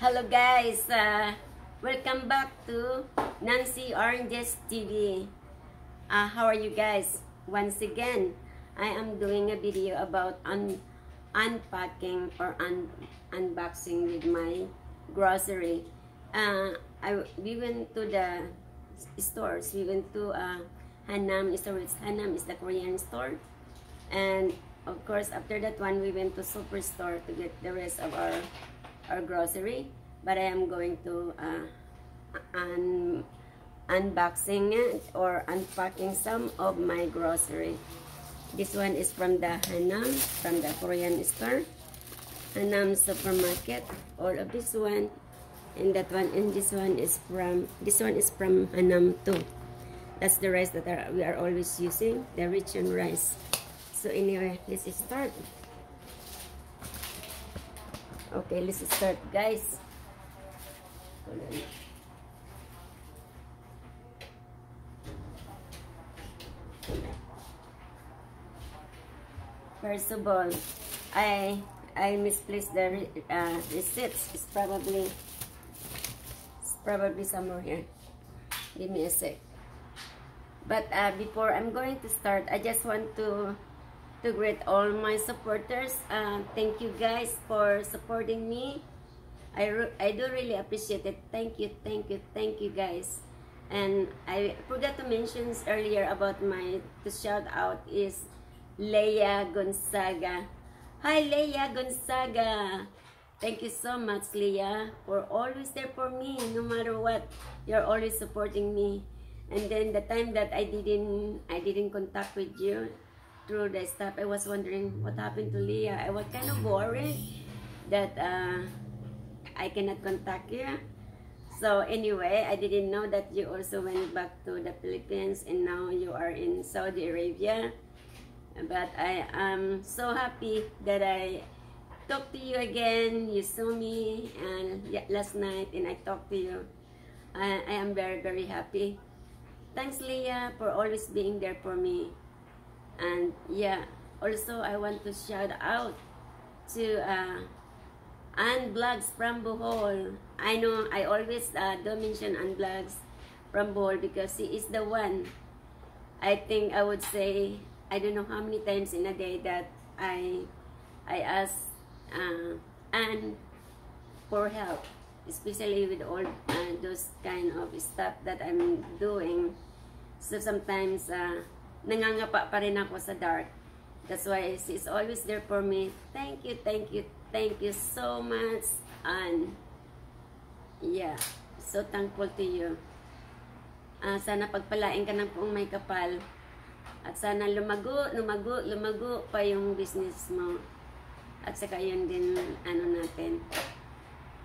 Hello guys, uh, welcome back to Nancy Oranges TV. Uh, how are you guys? Once again, I am doing a video about un unpacking or un unboxing with my grocery. Uh, I we went to the stores. We went to uh, Hannam store. Hannam is the Korean store, and of course after that one we went to Superstore to get the rest of our or grocery but I am going to uh, un unboxing it or unpacking some of my grocery. This one is from the Hannam from the Korean store. Hannam supermarket all of this one. And that one and this one is from this one is from Hannam too. That's the rice that are, we are always using the rich and rice. So anyway let's start Okay, let's start guys. First of all, I I misplaced the uh, receipts. It's probably it's probably somewhere here. Give me a sec. But uh, before I'm going to start, I just want to to greet all my supporters. Uh, thank you guys for supporting me. I, I do really appreciate it. Thank you, thank you, thank you guys. And I forgot to mention earlier about my to shout out is Leia Gonzaga. Hi Leia Gonzaga. Thank you so much Leia for always there for me no matter what. You're always supporting me. And then the time that I didn't I didn't contact with you, through the stuff, I was wondering what happened to Leah. I was kind of worried that uh, I cannot contact you. So anyway, I didn't know that you also went back to the Philippines and now you are in Saudi Arabia. But I am so happy that I talked to you again. You saw me and last night and I talked to you. I, I am very, very happy. Thanks, Leah, for always being there for me and yeah also I want to shout out to uh, Ann Vlogs from Bohol. I know I always uh, don't mention Ann Vlogs from Bohol because she is the one I think I would say I don't know how many times in a day that I I ask uh, for help especially with all uh, those kind of stuff that I'm doing. So sometimes uh, nangangapa pa rin ako sa dark. That's why she's always there for me. Thank you, thank you, thank you so much. And yeah, so thankful to you. Uh, sana pagpalain ka ng kung may kapal. At sana lumago, lumago, lumago pa yung business mo. At saka yun din, ano natin.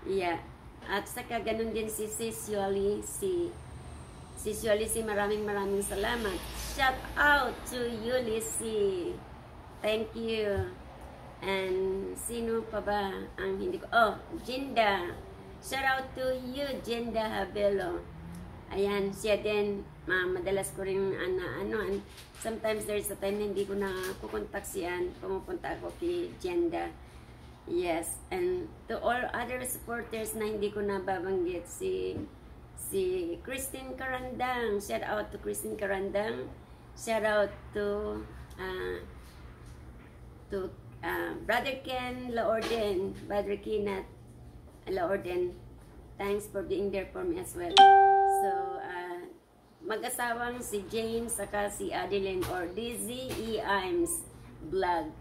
Yeah. At saka ganun din si Sis Yoli, si Sis Yoli, si maraming maraming salamat shout out to Ulysses. Thank you. And sino pa ba ang hindi ko? Oh, Jinda. Shout out to you, Jinda Habelo. Ayan, siya din. Ma, madalas ko rin ano, ano, and sometimes there's a time na hindi ko na kukontak siyan. Pumupunta ako kay Jinda. Yes, and to all other supporters na hindi ko na babanggit, si si Christine Karandang. Shout out to Christine Karandang shout out to uh, to uh, Brother Ken Laorden, Brother Kinat Laorden. Thanks for being there for me as well. So, uh, mag-asawang si James saka si Adeline or Dizzy E. Imes vlog.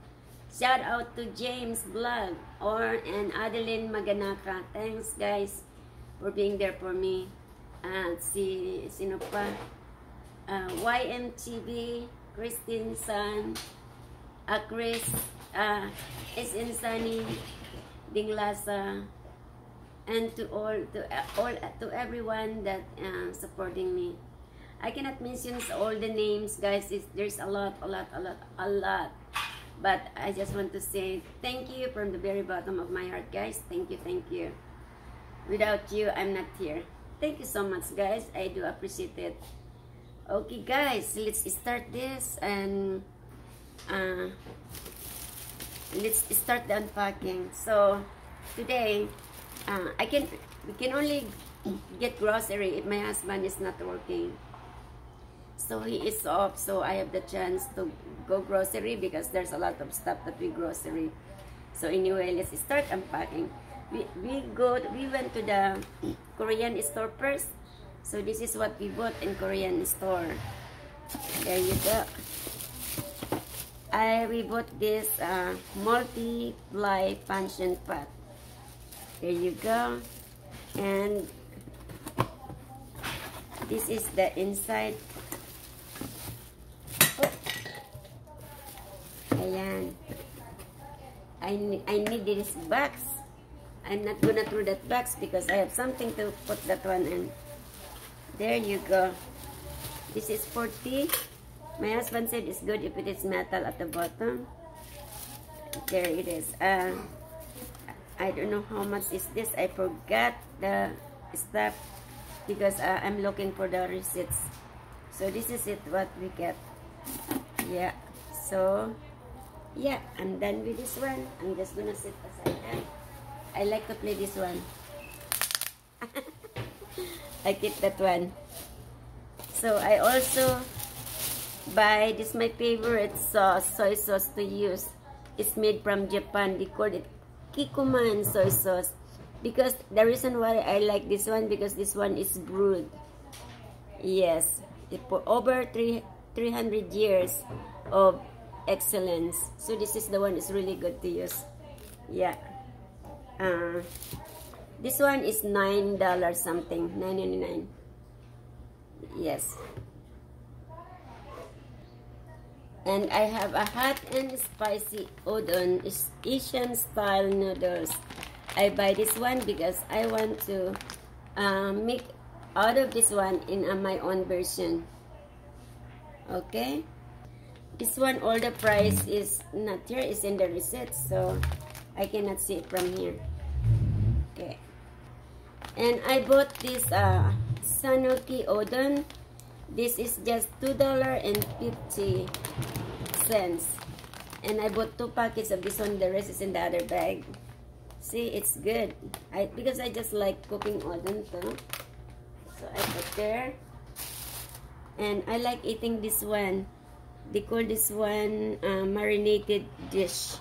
Shout out to James vlog or and Adeline Maganaka. Thanks guys for being there for me. At uh, si sino pa? uh, YMTV, Christine San, uh, Chris, uh, Sunny, Dinglasa, and to all, to all, to everyone that uh, supporting me. I cannot mention all the names, guys. It's, there's a lot, a lot, a lot, a lot. But I just want to say thank you from the very bottom of my heart, guys. Thank you, thank you. Without you, I'm not here. Thank you so much, guys. I do appreciate it. Okay guys, let's start this and uh, let's start the unpacking. So today uh, I can we can only get grocery if my husband is not working. So he is off, so I have the chance to go grocery because there's a lot of stuff that we grocery. So anyway, let's start unpacking. We we go we went to the Korean store first. So this is what we bought in Korean store. There you go. I we bought this uh, multi-ply function pot. There you go. And this is the inside. Oh. Ayan. I, I need this box. I'm not gonna throw that box because I have something to put that one in. There you go. This is 40. My husband said it's good if it is metal at the bottom. There it is. Uh, I don't know how much is this. I forgot the stuff because uh, I'm looking for the receipts. So this is it what we get. Yeah. So yeah, I'm done with this one. I'm just gonna sit aside. I like to play this one. I keep that one. So I also buy this my favorite sauce, soy sauce to use. It's made from Japan. They call it Kikkoman soy sauce. Because the reason why I like this one, because this one is brewed. Yes. For over three, 300 years of excellence. So this is the one is really good to use. Yeah. Uh, this one is $9 something. $9.99. Yes. And I have a hot and spicy udon, Asian style noodles. I buy this one because I want to uh, make out of this one in uh, my own version. Okay? This one, all the price is not here, is in the receipt, so I cannot see it from here. Okay. And I bought this uh, Sanuki Udon. This is just $2.50. And I bought two packets of this one. The rest is in the other bag. See, it's good. I Because I just like cooking udon too. So I put there. And I like eating this one. They call this one uh, marinated dish.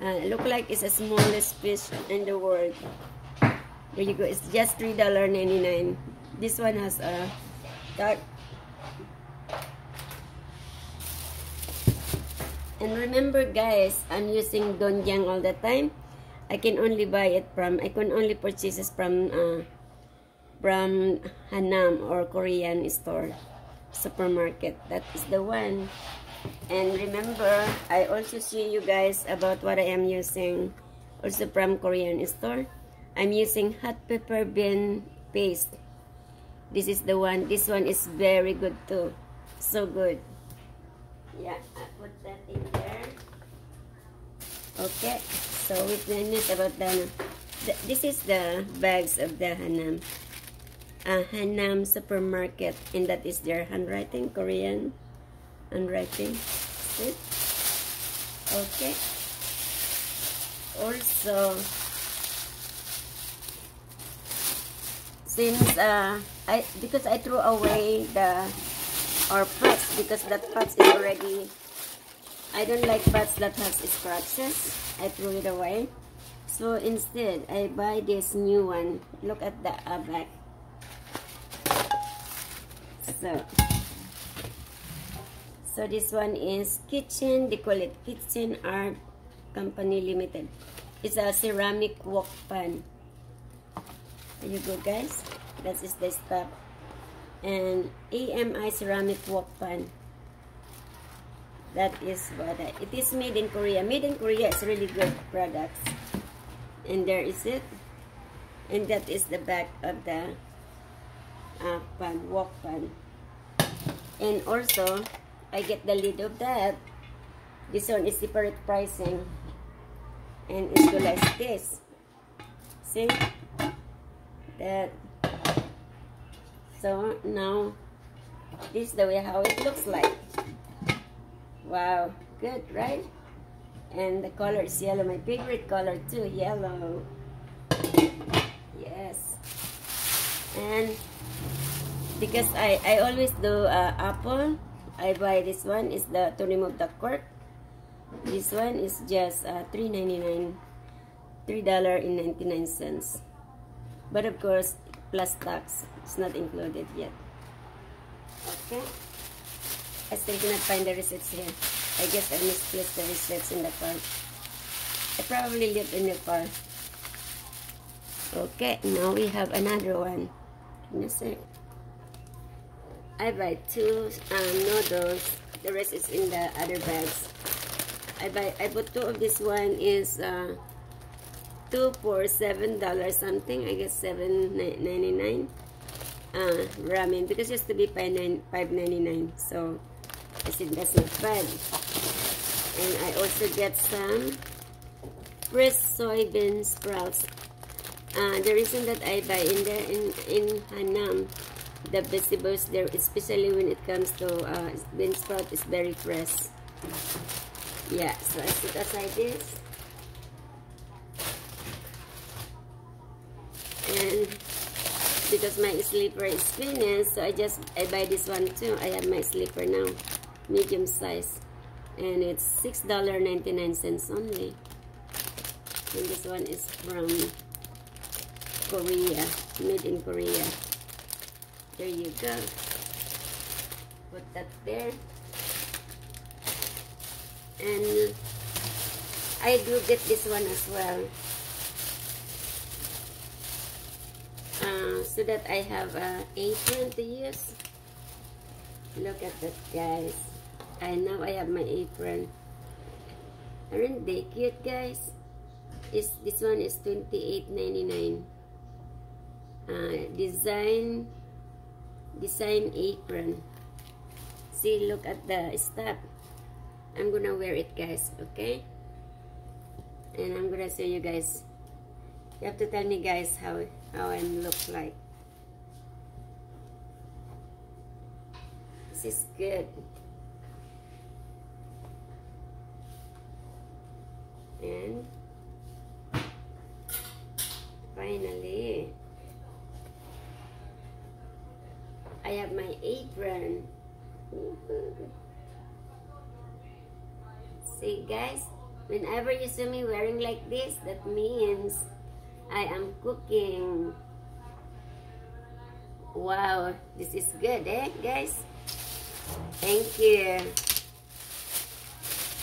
Uh, look like it's the smallest fish in the world. There you go. It's just $3.99. This one has a dark And remember guys, I'm using Dongyang all the time. I can only buy it from, I can only purchase it from, uh, from Hannam or Korean store, supermarket. That is the one. And remember, I also show you guys about what I am using also from Korean store. I'm using hot pepper bean paste. This is the one. This one is very good too. So good. Yeah, I put that in there. Okay, so we finished about the, the, this is the bags of the Hannam. Uh, Hannam supermarket and that is their handwriting, Korean handwriting. See? Okay. Also, since uh, I because I threw away the or pots because that pots is already I don't like pots that has scratches I threw it away so instead I buy this new one look at the uh, back so so this one is kitchen they call it kitchen art company limited it's a ceramic wok pan there you go guys that is the stuff and AMI ceramic wok pan. That is what I, it is made in Korea. Made in Korea is really good products. And there is it. And that is the back of the uh, pan, wok pan. And also, I get the lid of that. This one is separate pricing. And it's good like this. See? That so now this is the way how it looks like wow good right and the color is yellow my favorite color too yellow Yes. And because I, I always do uh, apple, I buy this one is the to remove the cork. This one is just uh, $3.99. $3.99. But of course, plus tax. It's not included yet. Okay. I still cannot find the receipts here. I guess I misplaced the receipts in the car. I probably left in the car. Okay, now we have another one. Me a sec. I buy two um, noodles. The rest is in the other bags. I buy. I bought two of this one is uh, two for seven dollars something. I guess seven ninety nine. Uh, ramen because it used to be five ninety nine. So I said that's not bad. And I also get some fresh soybean sprouts. Uh, the reason that I buy in there in in Hannam, the vegetables there, especially when it comes to uh, bean sprout, is very fresh. Yeah, so I put aside this. And because my slipper is finished, so I just I buy this one too. I have my slipper now, medium size, and it's six dollar ninety nine cents only. And this one is from Korea, made in Korea. There you go. Put that there. And I do get this one as well. Uh, so that I have a apron to use. Look at that guys. I now I have my apron. Aren't they cute guys? Is this one is $28.99. Uh, design design apron. See, look at the strap. I'm gonna wear it guys, okay? And I'm gonna show you guys. You have to tell me guys how how I look like. This is good. And finally, I have my apron. See guys, whenever you see me wearing like this, that means I am cooking. Wow, this is good eh guys? Thank you.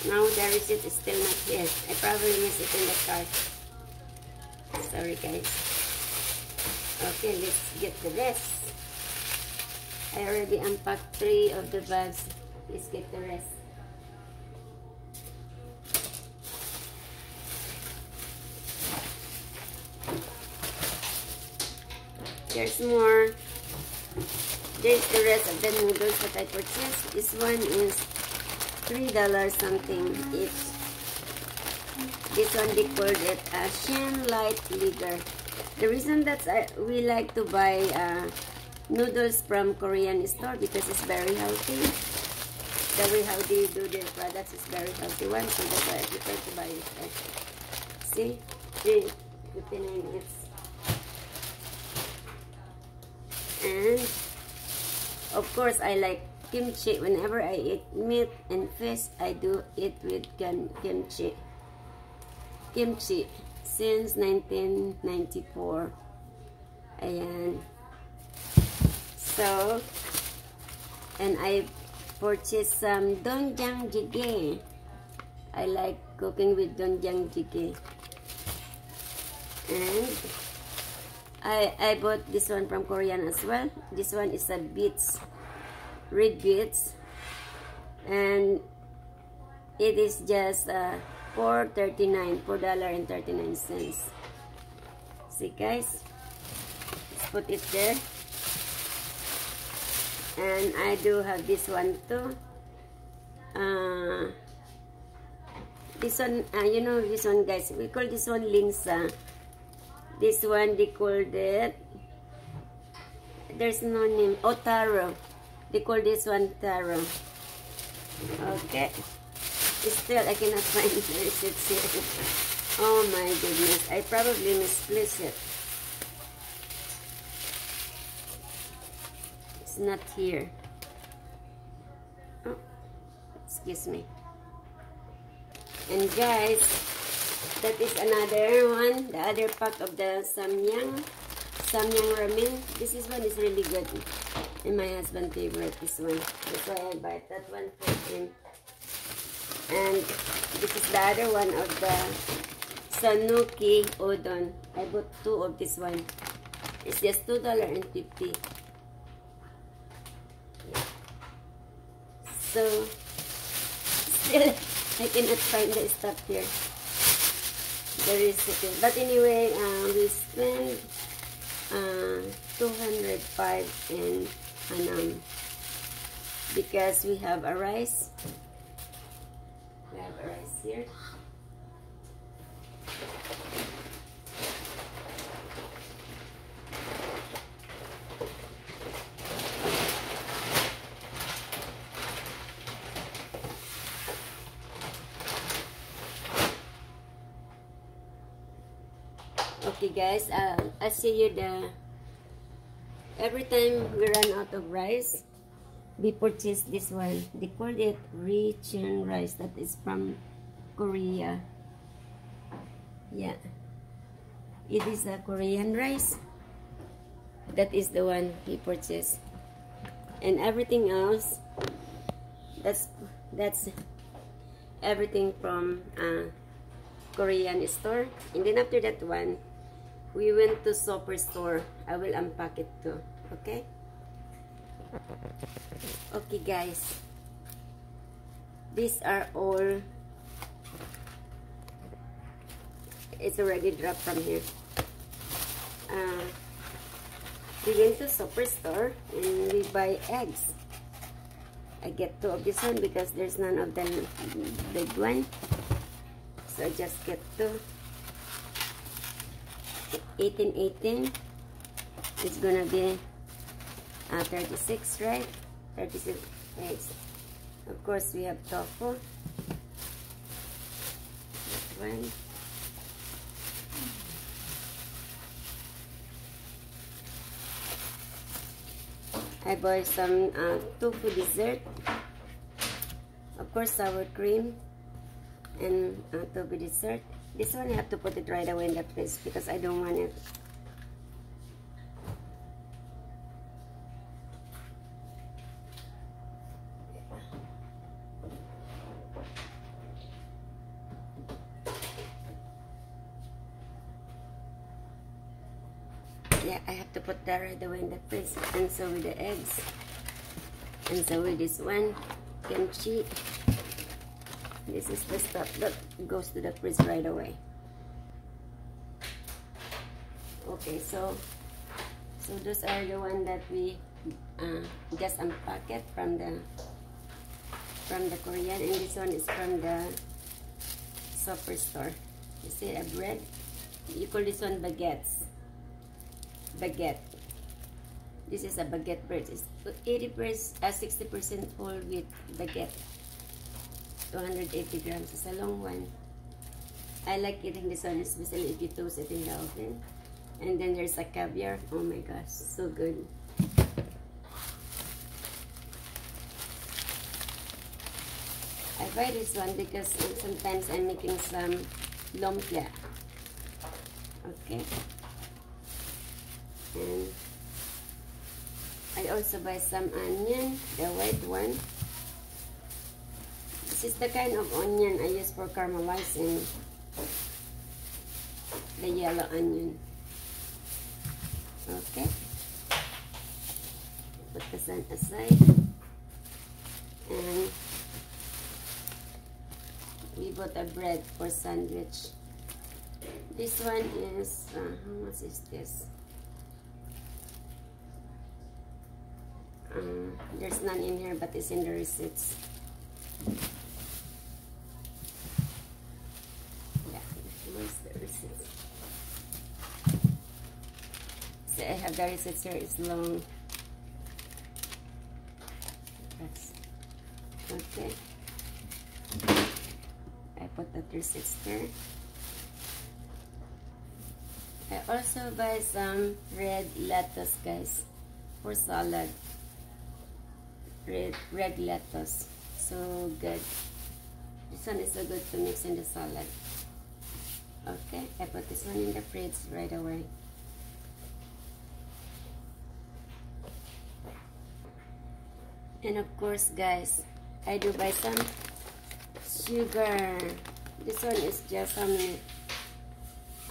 Now the receipt is still not here. I probably missed it in the car. Sorry guys. Okay, let's get the rest. I already unpacked three of the bags. Let's get the rest. There's more. There's the rest of the noodles that I purchased. This one is $3 something each. This one they called it a Shin Light Liger. The reason that I, we like to buy uh, noodles from Korean store because it's very healthy. The way how do their products is very healthy one, so that's why I prefer to buy it. See? 359 it's and of course I like kimchi whenever I eat meat and fish I do it with kim kimchi kimchi since 1994 ayan so and I purchased some doenjang jjigae I like cooking with doenjang jjigae and I, I bought this one from Korean as well. This one is a beets, red beets. And it is just uh, $4.39, $4.39. See guys? Let's put it there. And I do have this one too. Uh, this one, uh, you know this one guys, we call this one linsa This one they called it. There's no name. Oh, taro. They call this one taro. Okay. Still, I cannot find the here. Oh my goodness, I probably misplaced it. Not here. Oh, excuse me. And guys, that is another one, the other pack of the samyang, samyang ramen. This is one is really good. And my husband favorite this one. That's why I buy that one for him. And this is the other one of the Sanuki Udon. I bought two of this one. It's just $2.50. So, still, I cannot find the stuff here. The recipe. But anyway, uh, we spent uh, 205 in Hannam because we have a rice. We have a rice here. Okay guys, uh, I see you the every time we run out of rice, we purchase this one. They call it Richun rice that is from Korea. Yeah. It is a Korean rice. That is the one we purchased. And everything else that's that's everything from uh, Korean store. And then after that one, we went to superstore. I will unpack it too. Okay? Okay, guys. These are all. It's already dropped from here. Uh, we went to superstore and we buy eggs. I get two of this one because there's none of the big one. So I just get two. 18 18 it's gonna be uh, 36 right? 36 eggs of course we have tofu. One. I bought some uh, tofu dessert. Of course sour cream and uh, tofu dessert this one I have to put it right away in the fridge because I don't want it. Yeah, I have to put that right away in the fridge. And so with the eggs. And so with this one, kimchi. This is the stuff that goes to the fridge right away. Okay, so so those are the one that we uh, just unpacked from the from the Korean, and this one is from the superstore. You see a bread? You call this one baguettes. Baguette. This is a baguette bread. It's 80%, uh, 60% full with baguette. 280 grams. It's a long one. I like eating this one, especially if you toast it in the oven. And then there's a caviar. Oh my gosh, so good. I buy this one because sometimes I'm making some lumpia. Okay. And I also buy some onion, the white one. Is the kind of onion I use for caramelizing the yellow onion. Okay. Put the sun aside. And we bought a bread for sandwich. This one is, uh, how much is this? Um, there's none in here, but it's in the receipts. I have the receipts here is long. That's okay. I put the there. I also buy some red lettuce, guys, for salad. Red, red lettuce. So good. This one is so good to mix in the salad. Okay, I put this one in the fridge right away. And of course, guys, I do buy some sugar. This one is just some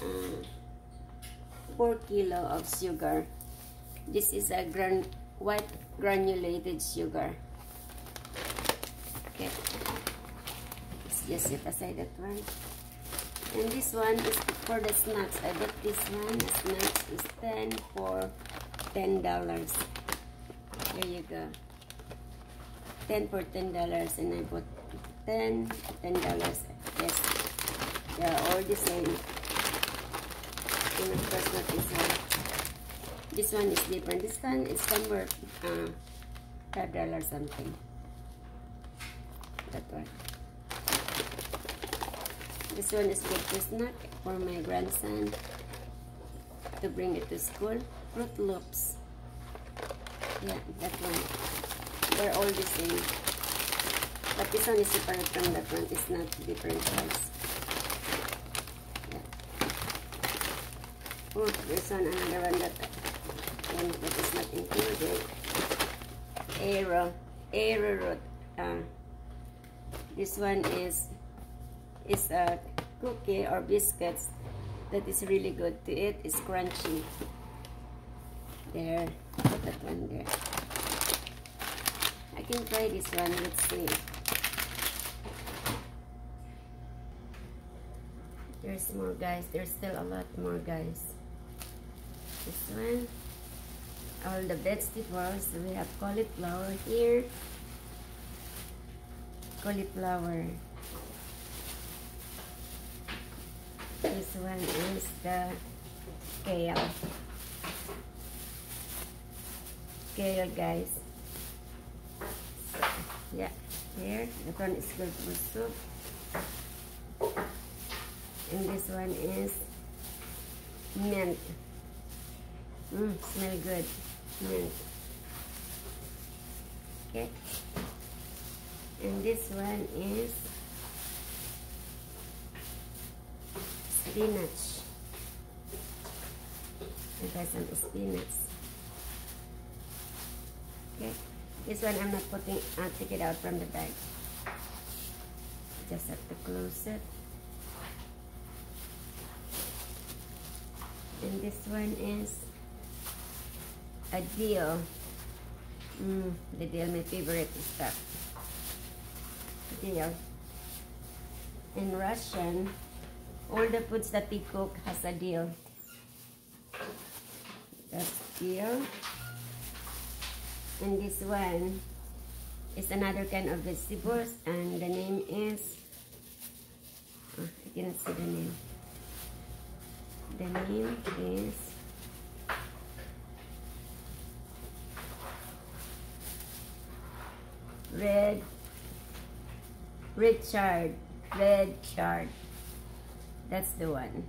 uh, 4 kilo of sugar. This is a gran white granulated sugar. Okay. Let's just set aside that one. And this one is for the snacks. I bought this one. The snacks is 10 for $10. There you go. 10 for $10 and I bought 10, $10. Yes. They are all the same. And of course not this one. This one is different. This one is somewhere uh, $5 something. That one. This one is for snack for my grandson to bring it to school. Froot Loops. Yeah, that one. They're all the same. But this one is separate from that one. It's not different size. Yeah. Oh, one another one that one that is not included. Aero root. Uh, this one is is a cookie or biscuits that is really good to eat. It's crunchy. There. Put that one there. Can try this one. Let's see. There's more guys. There's still a lot more guys. This one. All the vegetables. We have cauliflower here. Cauliflower. This one is the kale. Kale guys. Yeah, here. That one is good soup. And this one is mint. Mmm, smell good. Mint. Okay. And this one is spinach. I some spinach. Okay. This one I'm not putting, I'll take it out from the bag. Just have to close it. And this one is a deal. Mm, the deal, my favorite stuff. Deal. In Russian, all the foods that we cook has a deal. That's deal. And this one. Is another kind of vegetables and the name is, oh, I cannot see the name. The name is red red chard red chard that's the one.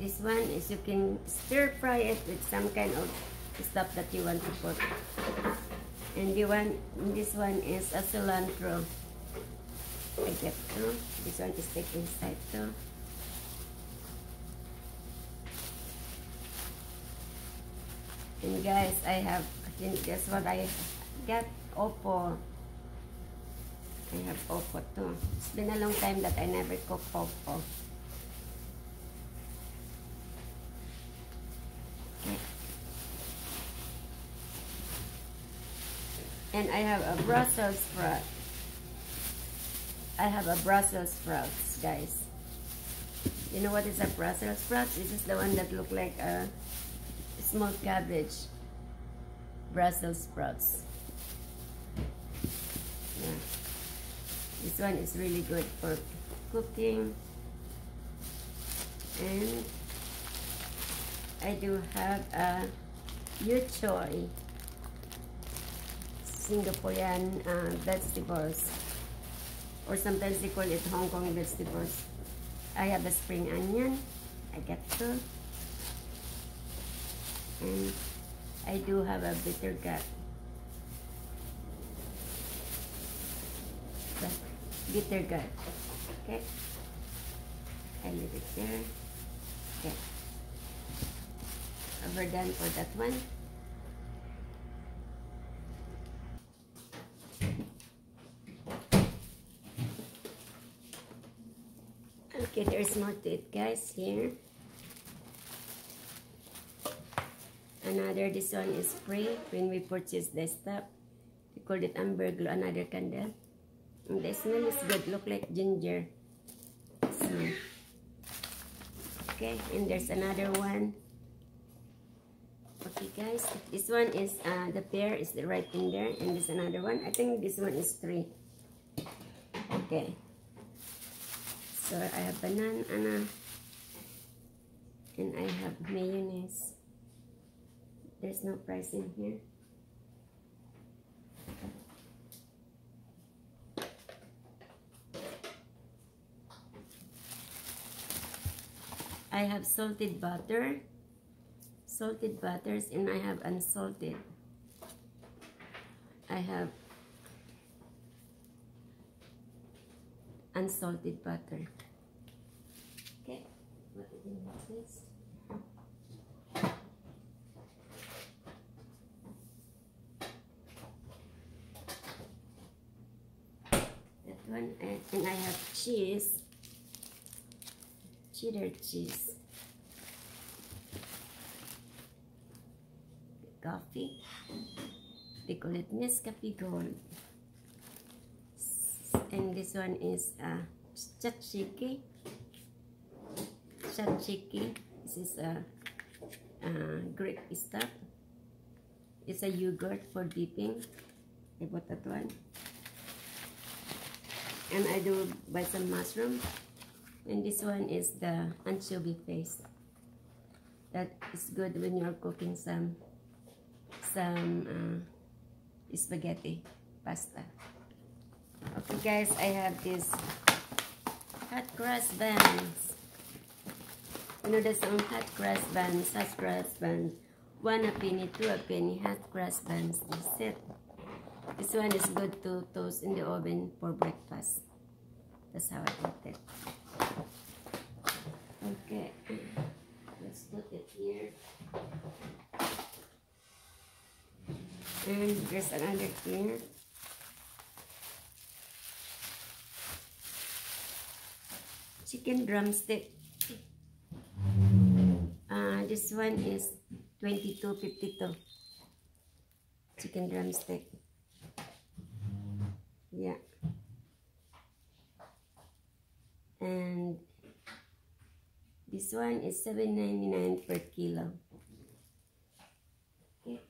This one is you can stir fry it with some kind of stuff that you want to put. And the one, this one is a cilantro. I get to. This one is take inside too. And guys, I have, I think that's what I got, Oppo. I have Oppo too. It's been a long time that I never cook Oppo. And I have a Brussels sprout. I have a Brussels sprouts, guys. You know what is a Brussels sprout? This is the one that look like a small cabbage. Brussels sprouts. Yeah. This one is really good for cooking. And I do have a yu choy. Singaporean uh, vegetables or sometimes they call it Hong Kong vegetables. I have a spring onion I got two. And I do have a bitter gut. But bitter gut. Okay. I leave it there. Okay. Overdone for that one. Okay, there's to it, guys. Here. Another, this one is free when we purchase the stuff. We call it amber glow, another candle. And the smell is good, look like ginger. Okay, and there's another one. Okay, guys, this one is, uh, the pear is the right in there, and there's another one. I think this one is three. Okay. So I have banana and I have mayonnaise. There's no price in here. I have salted butter, salted butters, and I have unsalted. I have unsalted butter. That one, and, and I have cheese, cheddar cheese, coffee. They call it Nescafe Gold and this one is uh, tzatziki. Tzatziki. This is a uh, Greek stuff. It's a yogurt for dipping. I bought that one. And I do buy some mushroom. And this one is the anchovy paste. That is good when you are cooking some some uh, spaghetti pasta. Okay guys, I have this hot cross buns. You know the song hot cross buns, hot cross buns. One a penny, two a penny, hot cross buns. This it. This one is good to toast in the oven for breakfast. That's how I eat it. Okay, let's put it here. And there's another here. chicken drumstick. Uh, this one is 22.52. Chicken drumstick. Yeah. And this one is 7.99 per kilo. Okay.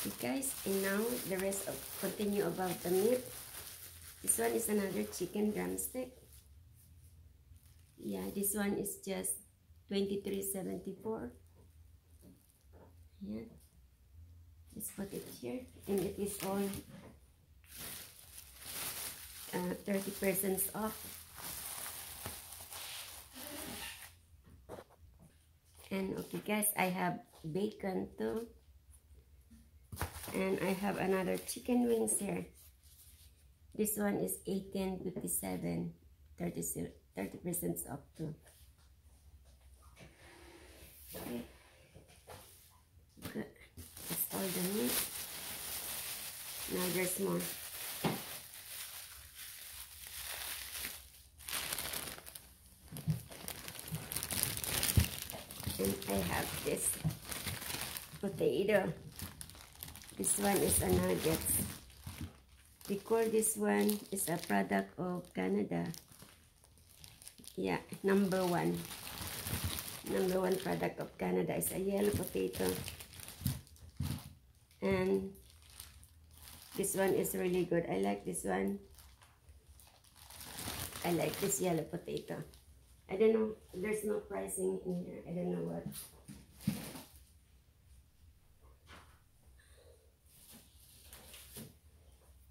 Okay guys, and now the rest of continue about the meat. This one is another chicken drumstick. Yeah, this one is just 23.74. Yeah. Let's put it here. And it is all 30% uh, off. And okay guys, I have bacon too and I have another chicken wings here. This one is 1857 30 percent up to okay. Good that's all the meat. Now there's more. And I have this potato this one is a nugget. Because this one is a product of Canada. Yeah, number one. Number one product of Canada is a yellow potato. And this one is really good. I like this one. I like this yellow potato. I don't know. There's no pricing in here. I don't know what.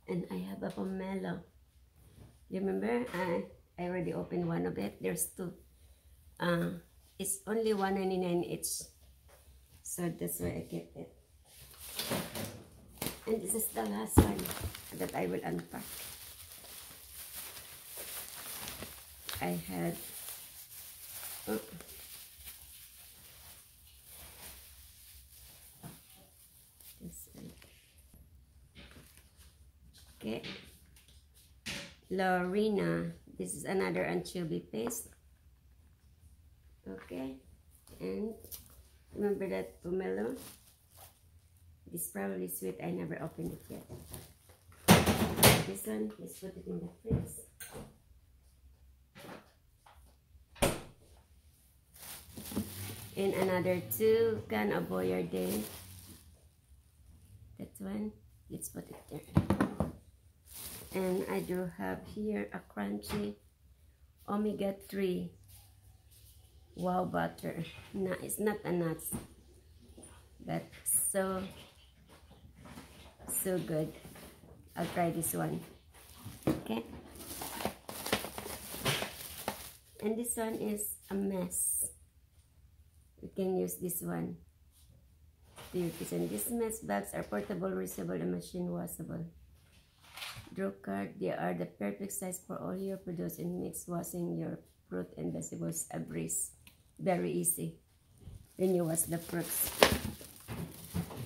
And I have a pomelo. Remember, I, I already opened one of it. There's two. Uh, it's only 1.99 each. So that's why I get it. And this is the last one that I will unpack. I had oh, Okay. Lorena. This is another anchovy paste. Okay. And remember that pomelo? This probably sweet. I never opened it yet. This one, let's put it in the fridge. And another two can of Boyardee. That one, let's put it there. And I do have here a crunchy omega-3 wow butter. No, it's not a nuts, but so so good. I'll try this one. Okay. And this one is a mess. We can use this one to kitchen. These mess bags are portable, reusable, and machine washable. Draw card, they are the perfect size for all your produce and mix washing your fruit and vegetables a breeze. Very easy. When you wash the fruits.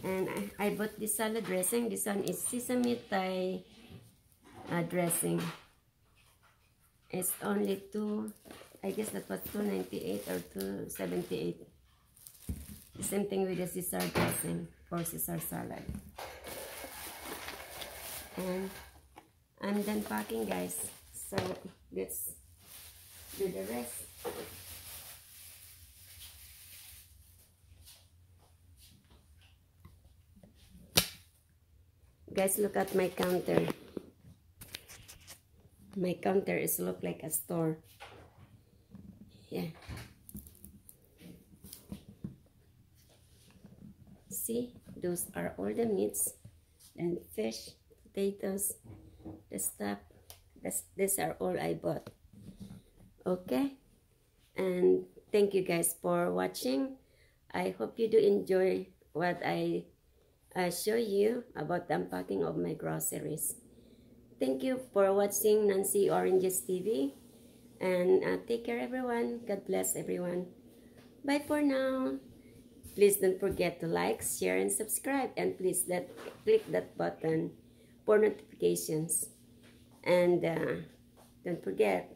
And I, I bought this salad dressing. This one is sesame Thai uh, dressing. It's only two I guess that was 298 or 278 the same thing with the Caesar dressing for Caesar salad. And I'm done packing guys so let's do the rest Guys, look at my counter. My counter is look like a store. Yeah. See, those are all the meats and fish, potatoes, the stuff. That's, these are all I bought. Okay? And thank you guys for watching. I hope you do enjoy what I show you about the unpacking of my groceries. Thank you for watching Nancy Oranges TV. And uh, take care everyone. God bless everyone. Bye for now. Please don't forget to like, share, and subscribe. And please that, click that button for notifications. And uh, don't forget,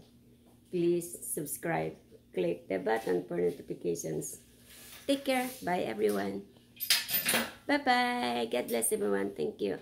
please subscribe. Click the button for notifications. Take care. Bye everyone. Bye-bye. God bless everyone. Thank you.